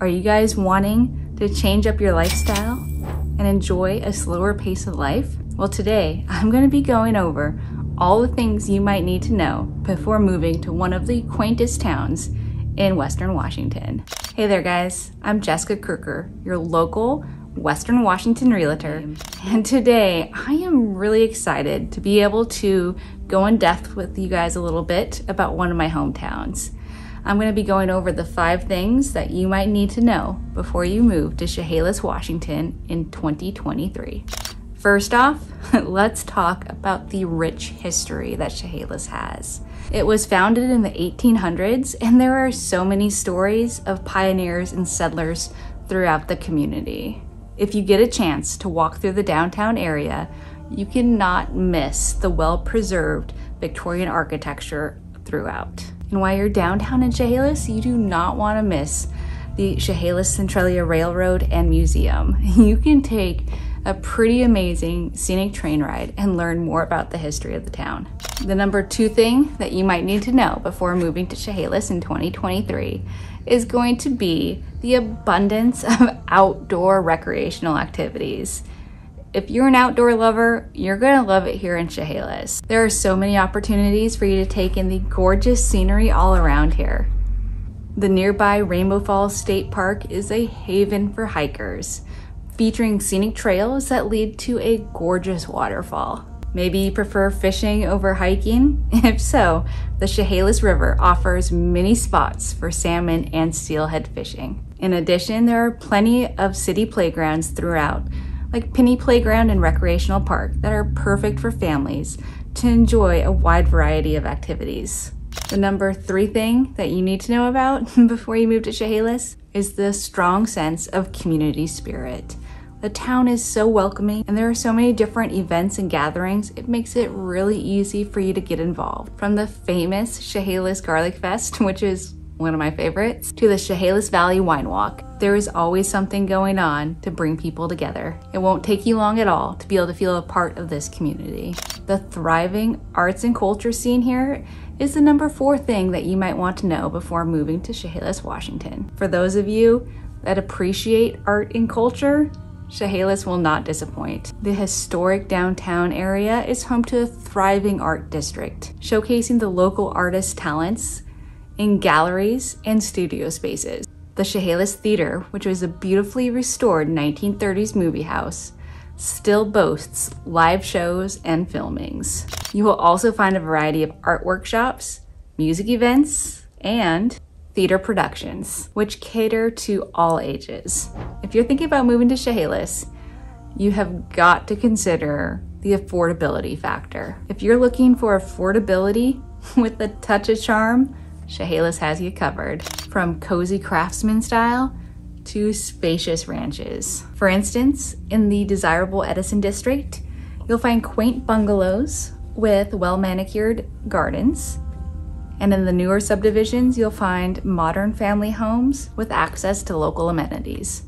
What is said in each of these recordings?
Are you guys wanting to change up your lifestyle and enjoy a slower pace of life? Well, today I'm going to be going over all the things you might need to know before moving to one of the quaintest towns in Western Washington. Hey there, guys. I'm Jessica Kirker, your local Western Washington realtor. And today I am really excited to be able to go in depth with you guys a little bit about one of my hometowns. I'm going to be going over the five things that you might need to know before you move to Chehalis, Washington in 2023. First off, let's talk about the rich history that Chehalis has. It was founded in the 1800s, and there are so many stories of pioneers and settlers throughout the community. If you get a chance to walk through the downtown area, you cannot miss the well preserved Victorian architecture throughout. And while you're downtown in Chehalis, you do not want to miss the Chehalis Centralia Railroad and Museum. You can take a pretty amazing scenic train ride and learn more about the history of the town. The number two thing that you might need to know before moving to Chehalis in 2023 is going to be the abundance of outdoor recreational activities. If you're an outdoor lover, you're to love it here in Chehalis. There are so many opportunities for you to take in the gorgeous scenery all around here. The nearby Rainbow Falls State Park is a haven for hikers featuring scenic trails that lead to a gorgeous waterfall. Maybe you prefer fishing over hiking? If so, the Chehalis River offers many spots for salmon and steelhead fishing. In addition, there are plenty of city playgrounds throughout, like Penny Playground and Recreational Park, that are perfect for families to enjoy a wide variety of activities. The number three thing that you need to know about before you move to Chehalis is the strong sense of community spirit. The town is so welcoming and there are so many different events and gatherings, it makes it really easy for you to get involved. From the famous Chehalis Garlic Fest, which is one of my favorites, to the Chehalis Valley Wine Walk, there is always something going on to bring people together. It won't take you long at all to be able to feel a part of this community. The thriving arts and culture scene here is the number four thing that you might want to know before moving to Chehalis, Washington. For those of you that appreciate art and culture, Chehalis will not disappoint. The historic downtown area is home to a thriving art district, showcasing the local artists' talents in galleries and studio spaces. The Chehalis Theater, which was a beautifully restored 1930s movie house, still boasts live shows and filmings. You will also find a variety of art workshops, music events, and theater productions, which cater to all ages. If you're thinking about moving to Chehalis, you have got to consider the affordability factor. If you're looking for affordability with a touch of charm, Chehalis has you covered. From cozy craftsman style to spacious ranches. For instance, in the desirable Edison district, you'll find quaint bungalows with well manicured gardens and in the newer subdivisions, you'll find modern family homes with access to local amenities.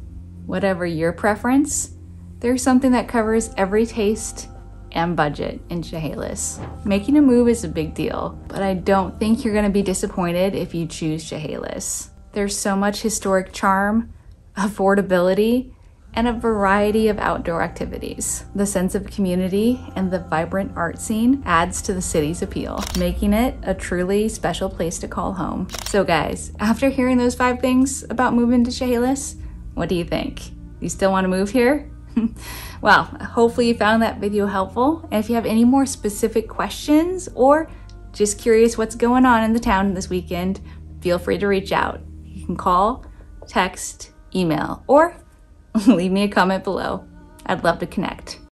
Whatever your preference, there's something that covers every taste and budget in Chehalis. Making a move is a big deal, but I don't think you're to be disappointed if you choose Chehalis. There's so much historic charm, affordability, and a variety of outdoor activities. The sense of community and the vibrant art scene adds to the city's appeal, making it a truly special place to call home. So guys, after hearing those five things about moving to Chehalis, what do you think? You still want to move here? well, hopefully you found that video helpful. And if you have any more specific questions or just curious what's going on in the town this weekend, feel free to reach out. You can call, text, email, or leave me a comment below. I'd love to connect.